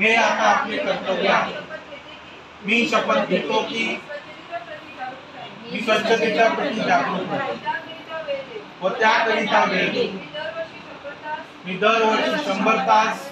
हे आता आपले कर्तव्य आहे. मी शपथ घेतो की मी स्वच्छतेच्या प्रती जागरूक होतो. व त्याकरिता वेळ मी दरवर्षी शंभर तास